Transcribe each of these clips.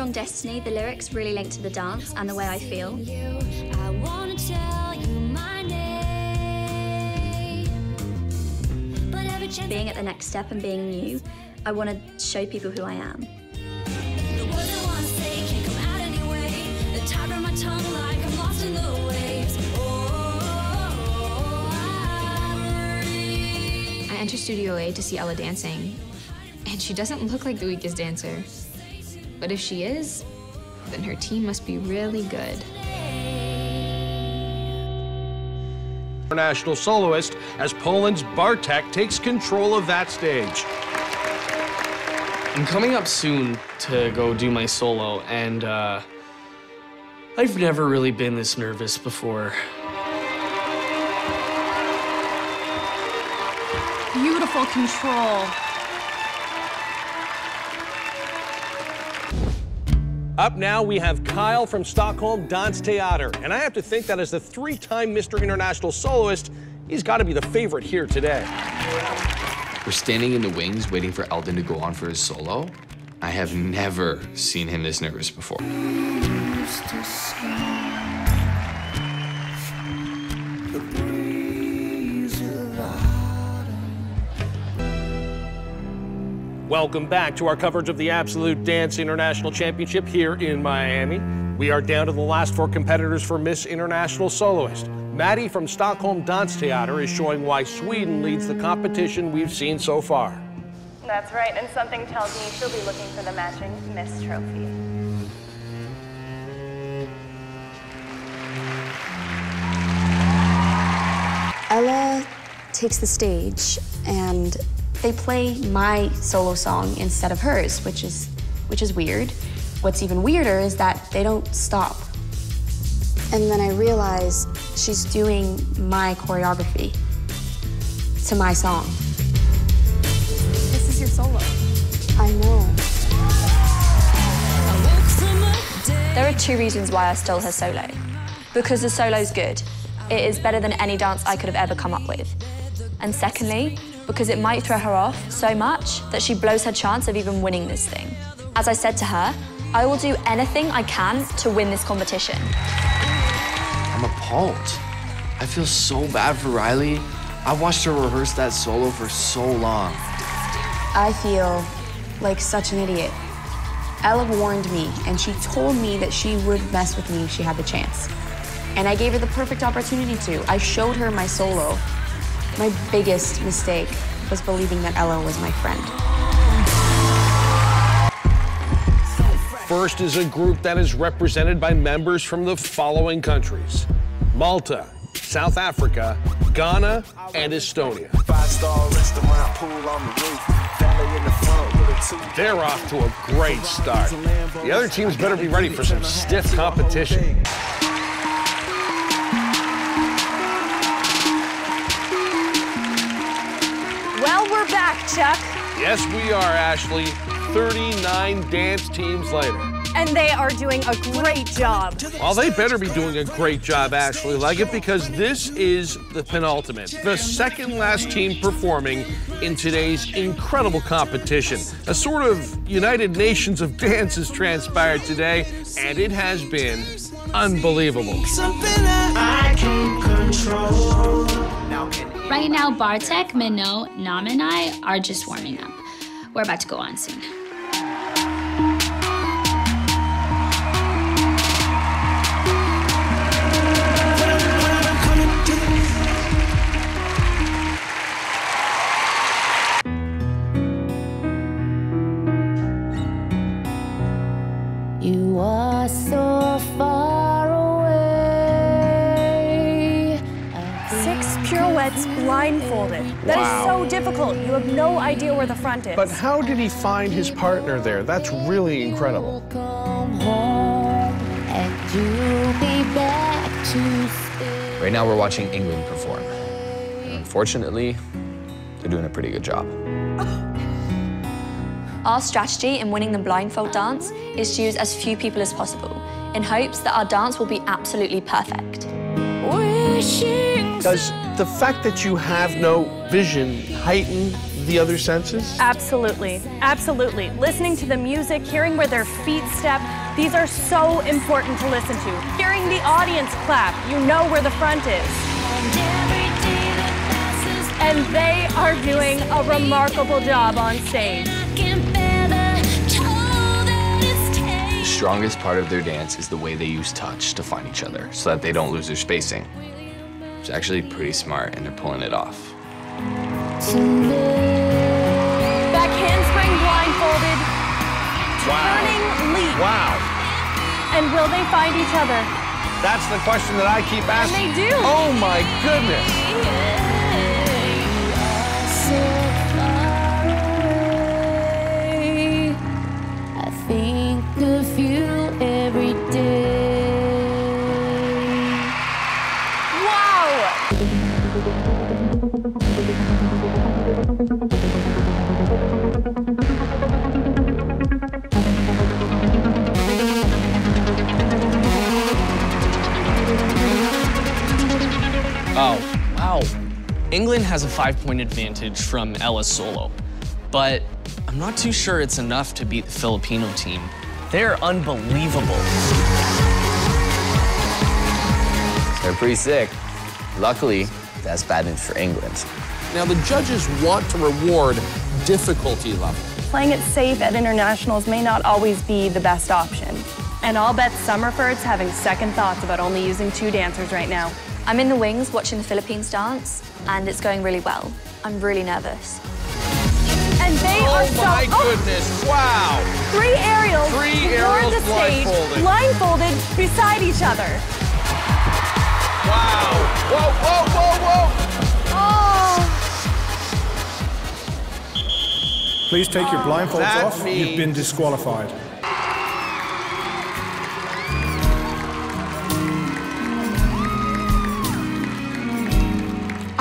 Song Destiny, the lyrics really link to the dance and the way I feel. Being at the next step and being new, I want to show people who I am. I enter Studio A to see Ella dancing, and she doesn't look like the weakest dancer. But if she is, then her team must be really good. International soloist as Poland's Bartek takes control of that stage. I'm coming up soon to go do my solo, and uh, I've never really been this nervous before. Beautiful control. Up now, we have Kyle from Stockholm Dance Theater. And I have to think that as the three-time Mr. International soloist, he's got to be the favorite here today. We're standing in the wings waiting for Eldon to go on for his solo. I have never seen him this nervous before. Welcome back to our coverage of the Absolute Dance International Championship here in Miami. We are down to the last four competitors for Miss International Soloist. Maddie from Stockholm Dance Theater is showing why Sweden leads the competition we've seen so far. That's right, and something tells me she'll be looking for the matching Miss Trophy. Ella takes the stage and they play my solo song instead of hers, which is which is weird. What's even weirder is that they don't stop. And then I realize she's doing my choreography to my song. This is your solo. I know. There are two reasons why I stole her solo. Because the solo's good. It is better than any dance I could have ever come up with. And secondly, because it might throw her off so much that she blows her chance of even winning this thing. As I said to her, I will do anything I can to win this competition. I'm appalled. I feel so bad for Riley. I watched her rehearse that solo for so long. I feel like such an idiot. Ella warned me, and she told me that she would mess with me if she had the chance. And I gave her the perfect opportunity to. I showed her my solo. My biggest mistake was believing that Ella was my friend. First is a group that is represented by members from the following countries Malta, South Africa, Ghana, and Estonia. They're off to a great start. The other teams better be ready for some stiff competition. Chuck. Yes, we are, Ashley. 39 dance teams later. And they are doing a great job. Well, they better be doing a great job, Ashley Leggett, because this is the penultimate, the second last team performing in today's incredible competition. A sort of United Nations of dance has transpired today, and it has been unbelievable. Right now, Bartek, Minnow, Nam, and I are just warming up. We're about to go on soon. You are so Six pirouettes blindfolded. That is Wow. so difficult. You have no idea where the front is. But how did he find his partner there? That's really incredible. Come home and you'll be back to stay. Right now, we're watching England perform. And unfortunately, they're doing a pretty good job. Our strategy in winning the blindfold dance is to use as few people as possible, in hopes that our dance will be absolutely perfect. Wishing Does the fact that you have no vision heighten the other senses? Absolutely, absolutely. Listening to the music, hearing where their feet step, these are so important to listen to. Hearing the audience clap, you know where the front is. And they are doing a remarkable job on stage. The strongest part of their dance is the way they use touch to find each other so that they don't lose their spacing. It's actually pretty smart and they're pulling it off. Back handspring blindfolded. Turning leap. Wow. And will they find each other? That's the question that I keep And asking. they do. Oh my goodness. England has a five point advantage from Ella's solo, but I'm not too sure it's enough to beat the Filipino team. They're unbelievable. They're pretty sick. Luckily, that's bad news for England. Now, the judges want to reward difficulty level. Playing it safe at internationals may not always be the best option. And I'll bet Summerford's having second thoughts about only using two dancers right now. I'm in the wings watching the Philippines dance, and it's going really well. I'm really nervous. And they Oh are so. my oh, goodness, wow! Three aerials Three toward aerials the stage, blindfolded. blindfolded beside each other. Wow! Whoa, whoa, whoa, whoa! Oh! Please take your blindfolds That off. You've been disqualified.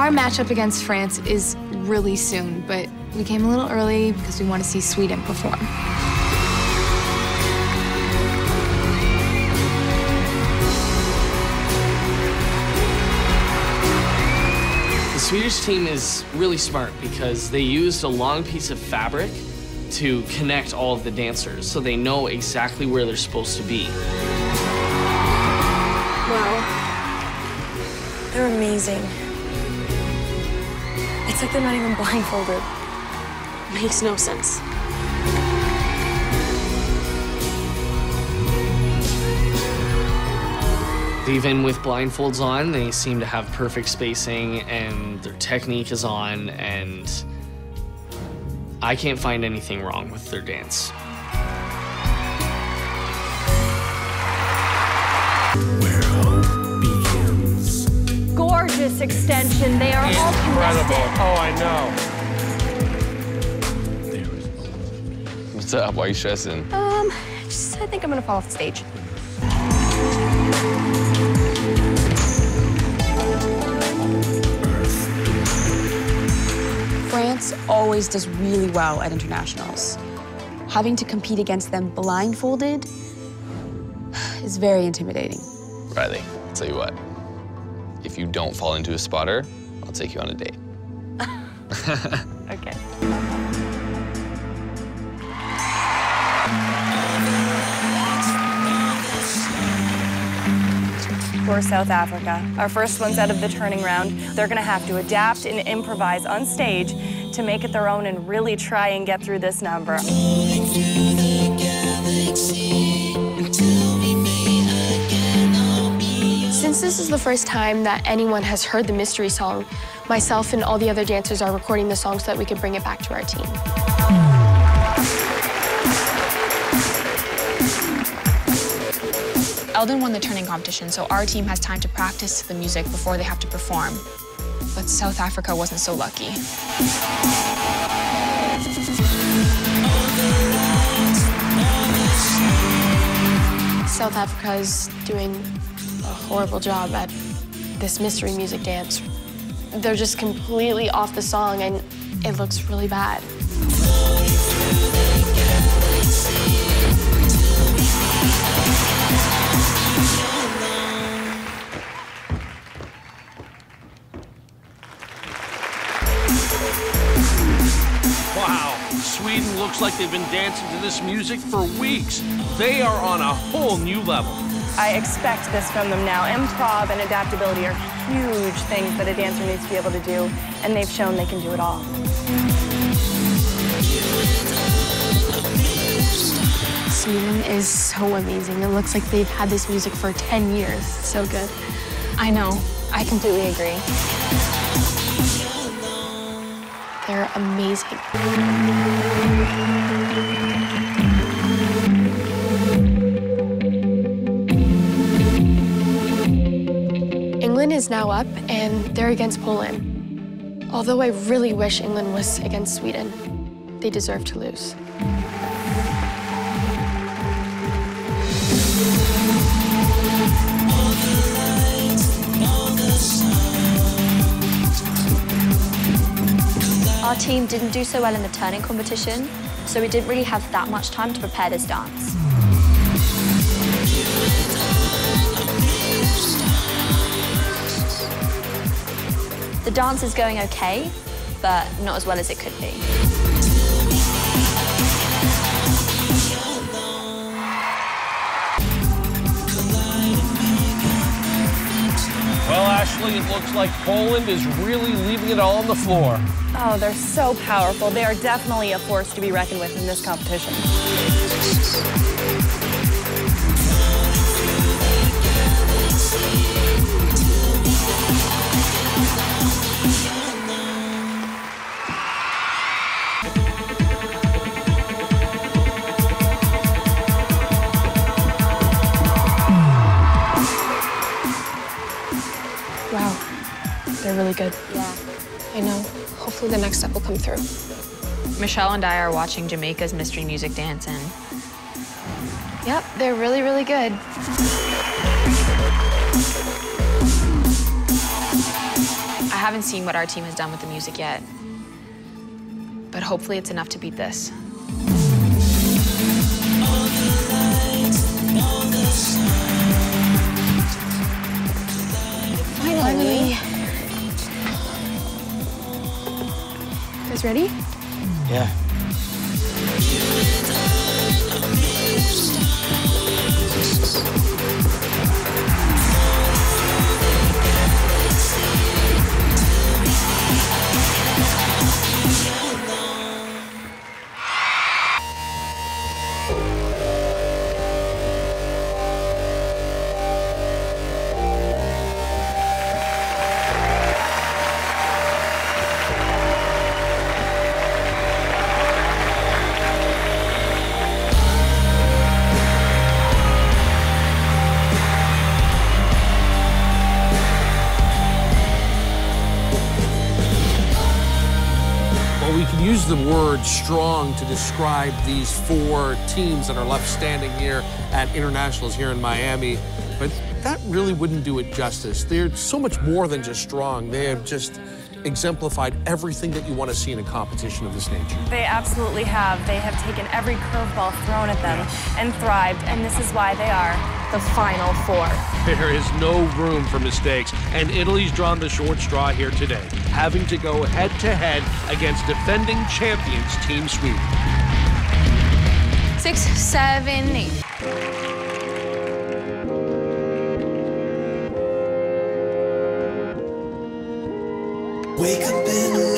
Our matchup against France is really soon, but we came a little early because we want to see Sweden perform. The Swedish team is really smart because they used a long piece of fabric to connect all of the dancers so they know exactly where they're supposed to be. Wow. They're amazing. It's like they're not even blindfolded. Makes no sense. Even with blindfolds on, they seem to have perfect spacing and their technique is on, and I can't find anything wrong with their dance. Gorgeous extension. They are all Incredible. connected. Oh, I know. What's up? Why are you stressing? Um, just I think I'm gonna fall off the stage. France always does really well at internationals. Having to compete against them blindfolded is very intimidating. Riley, I'll tell you what. If you don't fall into a spotter, I'll take you on a date. Okay. For South Africa, our first ones out of the turning round, they're going to have to adapt and improvise on stage to make it their own and really try and get through this number. Since this is the first time that anyone has heard the mystery song, myself and all the other dancers are recording the song so that we can bring it back to our team. Eldon won the turning competition, so our team has time to practice the music before they have to perform. But South Africa wasn't so lucky. South Africa is doing a horrible job at this mystery music dance. They're just completely off the song and it looks really bad. Wow, Sweden looks like they've been dancing to this music for weeks. They are on a whole new level. I expect this from them now. Improv and adaptability are huge things that a dancer needs to be able to do, and they've shown they can do it all. Sweden is so amazing. It looks like they've had this music for 10 years. So good. I know. I completely agree. They're amazing. England is now up, and they're against Poland. Although I really wish England was against Sweden, they deserve to lose. Our team didn't do so well in the turning competition, so we didn't really have that much time to prepare this dance. The dance is going okay, but not as well as it could be. Well, Ashley, it looks like Poland is really leaving it all on the floor. Oh, they're so powerful. They are definitely a force to be reckoned with in this competition. Really good. Yeah. I know. Hopefully the next step will come through. Michelle and I are watching Jamaica's Mystery Music Dance, and Yep, they're really, really good. I haven't seen what our team has done with the music yet. But hopefully it's enough to beat this. Finally. Ready? Yeah. Word strong to describe these four teams that are left standing here at Internationals here in Miami, but that really wouldn't do it justice. They're so much more than just strong. They have just exemplified everything that you want to see in a competition of this nature. They absolutely have. They have taken every curveball thrown at them and thrived, and this is why they are the final four. There is no room for mistakes, and Italy's drawn the short straw here today, having to go head to head against defending champions Team Sweden. Six, seven, eight. Wake up in a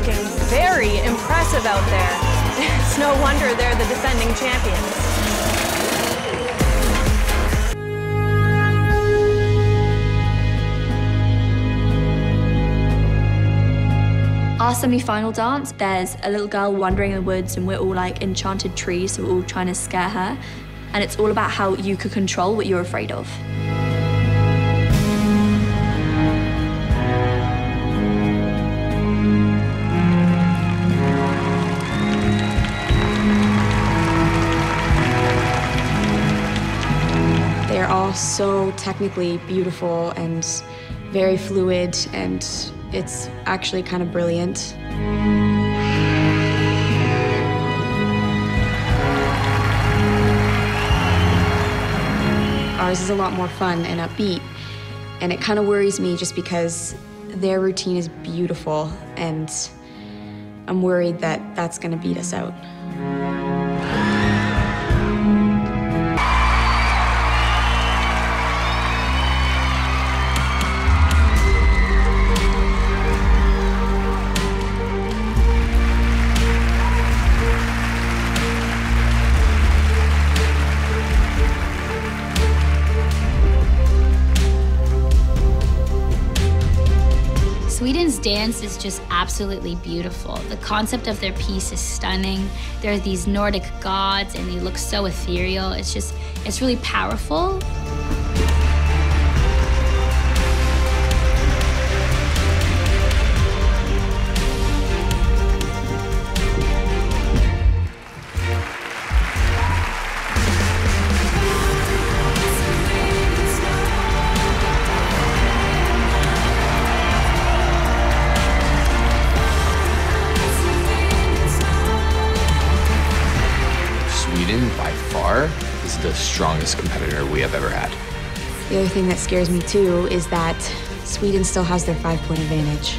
looking very impressive out there. It's no wonder they're the defending champions. Our semi-final dance, there's a little girl wandering in the woods and we're all like enchanted trees, so we're all trying to scare her. And it's all about how you could control what you're afraid of. Technically beautiful and very fluid, and it's actually kind of brilliant. Ours is a lot more fun and upbeat, and it kind of worries me just because their routine is beautiful, and I'm worried that that's going to beat us out. Dance is just absolutely beautiful. The concept of their piece is stunning. There are these Nordic gods and they look so ethereal. It's just, it's really powerful. Strongest competitor we have ever had. The other thing that scares me too is that Sweden still has their five point advantage.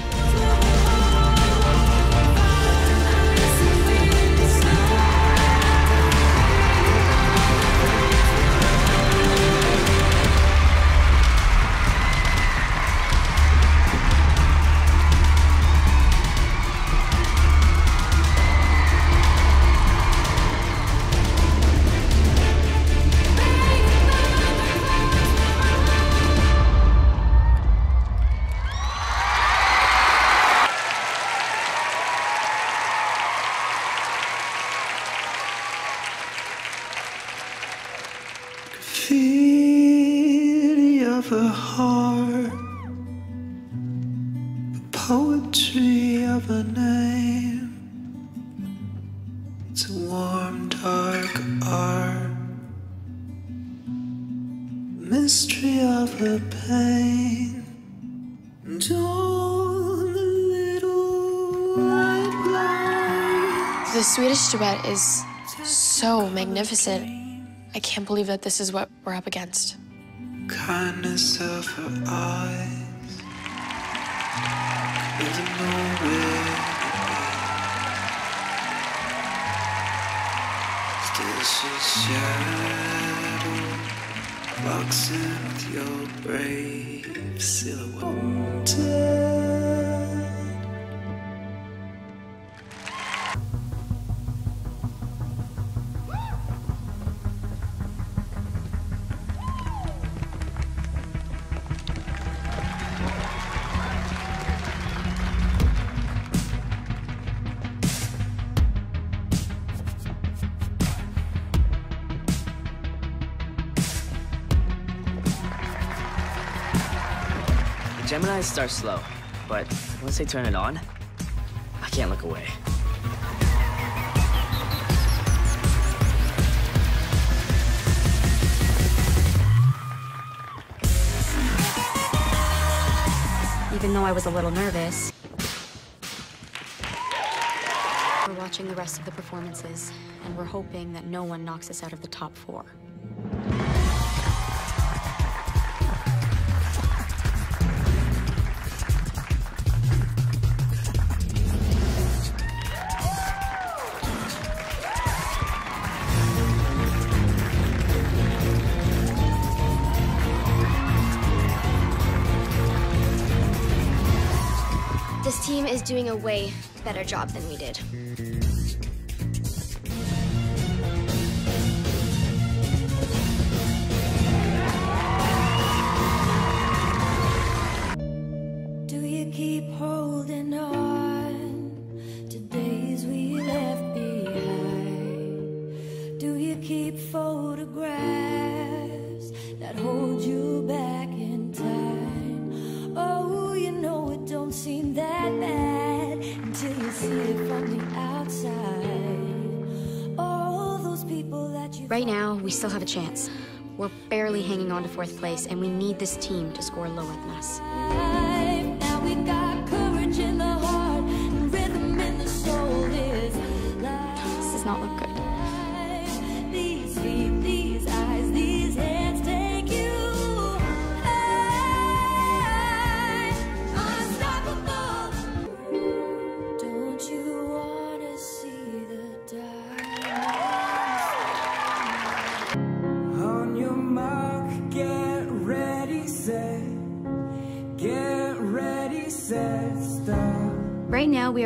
Swedish is so magnificent. I can't believe that this is what we're up against. kindness of her eyes. Your brave silhouette. The Geminis start slow, but once they turn it on, I can't look away. Even though I was a little nervous. We're watching the rest of the performances, and we're hoping that no one knocks us out of the top four. Doing a way better job than we did. Chance. We're barely hanging on to fourth place, and we need this team to score lower than us.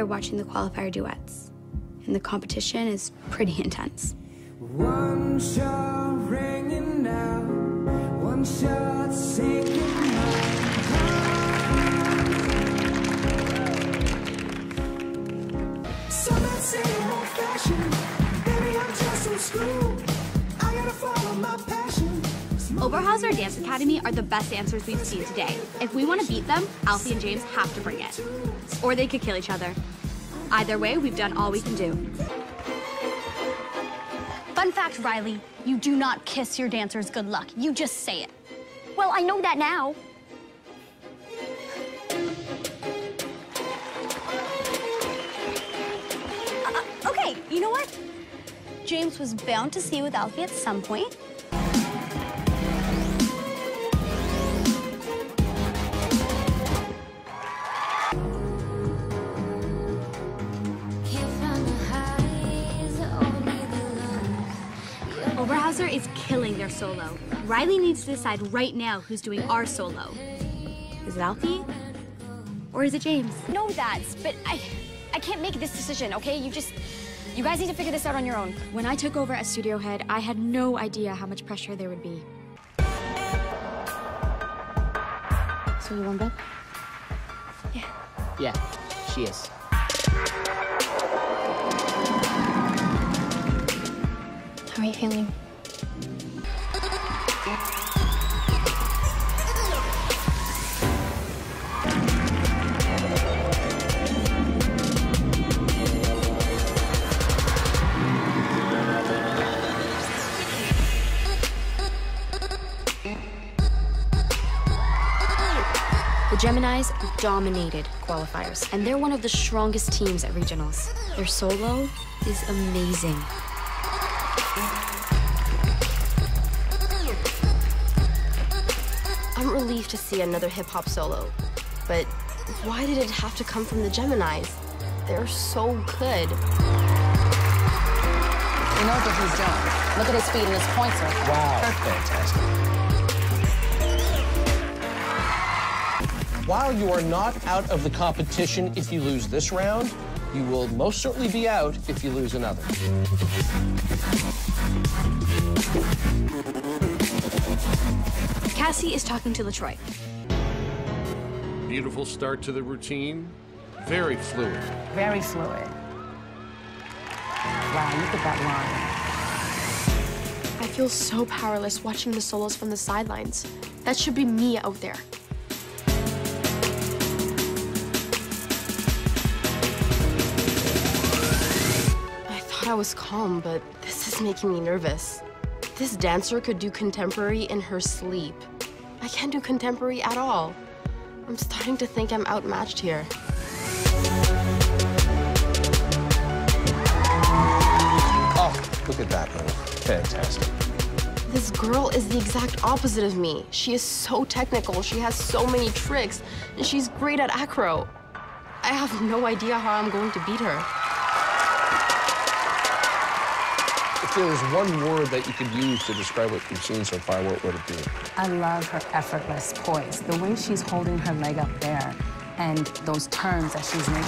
Right now, we are watching the qualifier duets, and the competition is pretty intense. One shot ringing out, one shot sinking out. Some might say I'm old fashioned, baby, I'm just old school. I gotta follow my passion. Oberhauser Dance Academy are the best dancers we've seen today. If we want to beat them, Alfie and James have to bring it. Or they could kill each other. Either way, we've done all we can do. Fun fact, Riley, you do not kiss your dancers good luck. You just say it. Well, I know that now. Uh, okay, you know what? James was bound to see you with Alfie at some point. Oberhauser is killing their solo. Riley needs to decide right now who's doing our solo. Is it Alfie? Or is it James? No, that's, but I, I can't make this decision. Okay, you just, you guys need to figure this out on your own. When I took over as studio head, I had no idea how much pressure there would be. So you warmed up? Yeah. Yeah, she is. How are you feeling? The Geminis dominated qualifiers, and they're one of the strongest teams at regionals. Their solo is amazing. To see another hip hop solo. But why did it have to come from the Geminis? They're so good. He knows what he's doing. Look at his speed and his points are Wow. perfect. While you are not out of the competition if you lose this round, you will most certainly be out if you lose another. Cassie is talking to LaTroy. Beautiful start to the routine. Very fluid. Very fluid. Wow, look at that line. I feel so powerless watching the solos from the sidelines. That should be me out there. I thought I was calm, but this is making me nervous. This dancer could do contemporary in her sleep. I can't do contemporary at all. I'm starting to think I'm outmatched here. Oh, look at that move. Fantastic. This girl is the exact opposite of me. She is so technical, she has so many tricks, and she's great at acro. I have no idea how I'm going to beat her. There was one word that you could use to describe what you've seen so far, what would it be? I love her effortless poise. The way she's holding her leg up there and those turns that she's making.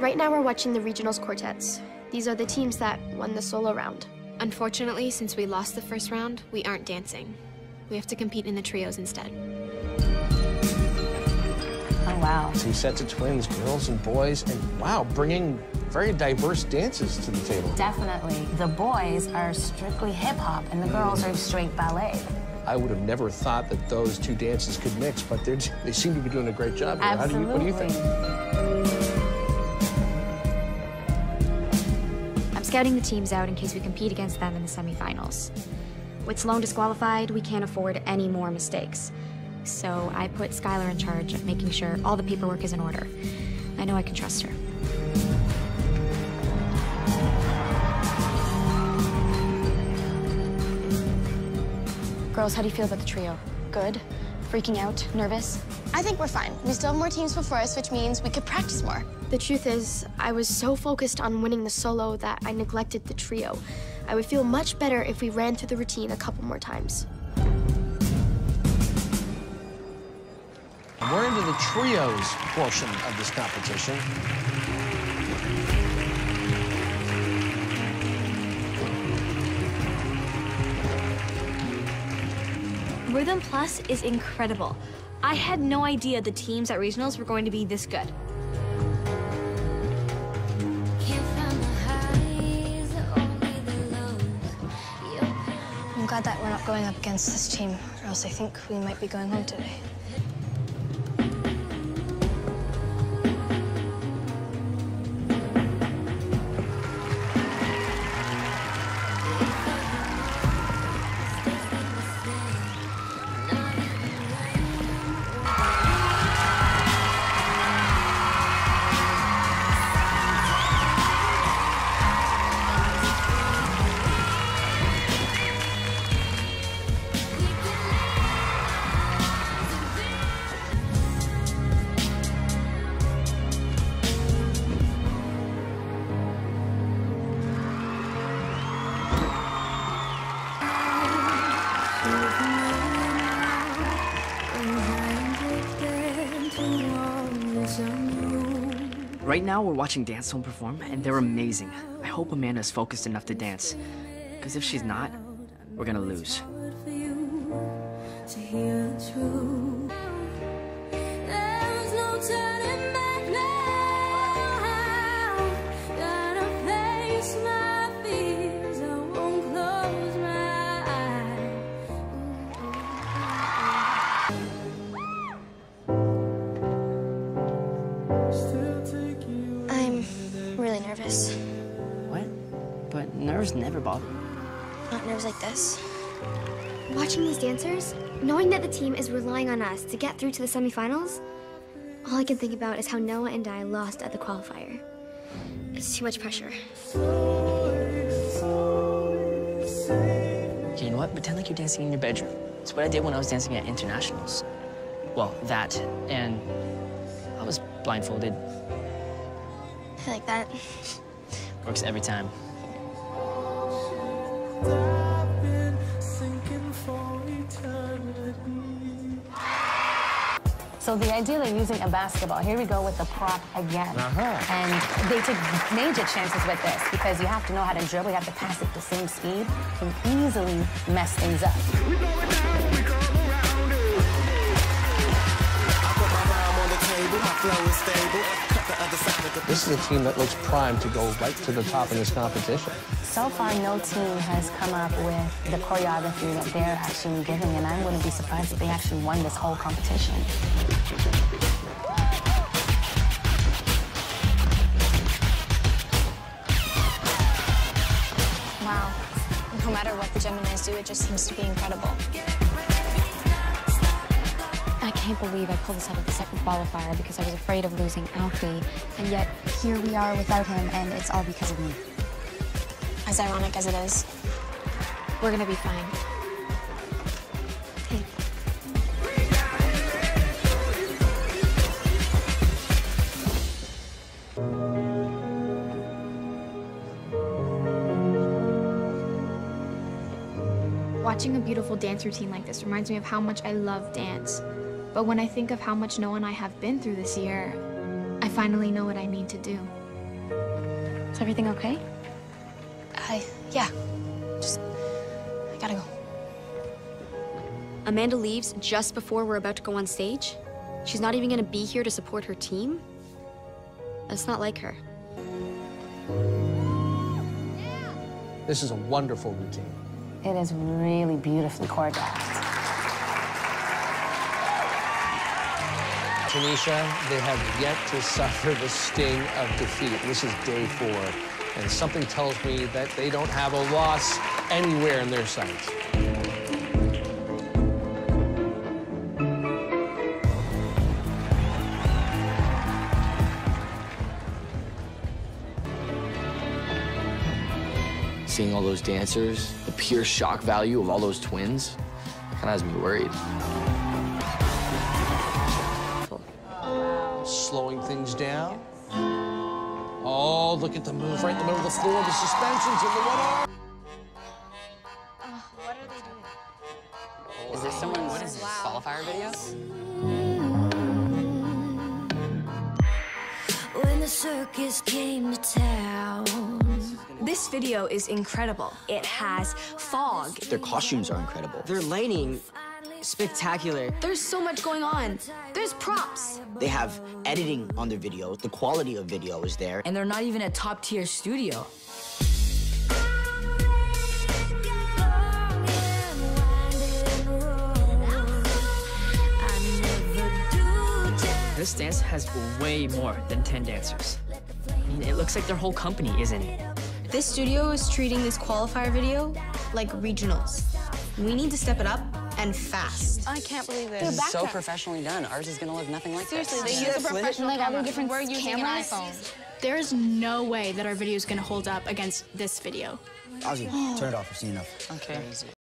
Right now we're watching the regionals quartets. These are the teams that won the solo round. Unfortunately, since we lost the first round, we aren't dancing. We have to compete in the trios instead. Oh, wow. Two sets of twins, girls and boys, and wow, bringing very diverse dances to the table. Definitely. The boys are strictly hip hop and the girls are straight ballet. I would have never thought that those two dances could mix, but they're, seem to be doing a great job here. How do you, what do you think? Scouting the teams out in case we compete against them in the semifinals. With Sloan disqualified, we can't afford any more mistakes. So I put Skylar in charge of making sure all the paperwork is in order. I know I can trust her. Girls, how do you feel about the trio? Good? Freaking out? Nervous? I think we're fine. We still have more teams before us, which means we could practice more. The truth is, I was so focused on winning the solo that I neglected the trio. I would feel much better if we ran through the routine a couple more times. We're into the trios portion of this competition. Rhythm Plus is incredible. I had no idea the teams at regionals were going to be this good. I'm glad that we're not going up against this team, or else I think we might be going home today. Right now, we're watching Dance Home perform, and they're amazing. I hope Amanda's focused enough to dance. Because if she's not, we're gonna lose. Nerves never bother. Not nerves like this. Watching these dancers, knowing that the team is relying on us to get through to the semifinals, all I can think about is how Noah and I lost at the qualifier. It's too much pressure. Okay, you know what? Pretend like you're dancing in your bedroom. It's what I did when I was dancing at internationals. Well, that, and I was blindfolded. I like that. Works every time. So the idea of using a basketball, here we go with the prop again. Uh-huh. And they take major chances with this because you have to know how to dribble, you have to pass at the same speed, can easily mess things up. This is a team that looks primed to go right to the top in this competition. So far, no team has come up with the choreography that they're actually giving, and I wouldn't be surprised if they actually won this whole competition. Wow. No matter what the Geminis do, it just seems to be incredible. I can't believe I pulled this out of the second qualifier because I was afraid of losing Alfie, and yet here we are without him, and it's all because of me. As ironic as it is. We're gonna be fine. Watching a beautiful dance routine like this reminds me of how much I love dance. But when I think of how much Noah and I have been through this year, I finally know what I need to do. Is everything okay? I, yeah. Just, I gotta go. Amanda leaves just before we're about to go on stage. She's not even gonna be here to support her team. That's not like her. This is a wonderful routine. It is really beautifully choreographed. Tanisha, they have yet to suffer the sting of defeat. This is day four, and something tells me that they don't have a loss anywhere in their sights. Seeing all those dancers, the pure shock value of all those twins, kind of has me worried. Oh, look at the move right in the middle of the floor, the suspensions and the one arm. Is this someone's what is this, qualifier video? When the circus came to town. This video is incredible. It has fog. Their costumes are incredible. Their lighting, spectacular. There's so much going on. There's props. They have editing on their videos. The quality of video is there. And they're not even a top tier studio. This dance has way more than 10 dancers. I mean, it looks like their whole company is in it. This studio is treating this qualifier video like regionals. We need to step it up and fast. I can't believe This is so professionally done. Ours is gonna look nothing like Seriously, this. they use a professional Like all the camera. different We're using cameras? an iPhone. There's no way that our video is going to hold up against this video. Ozzy, turn it off. I've seen enough. Okay.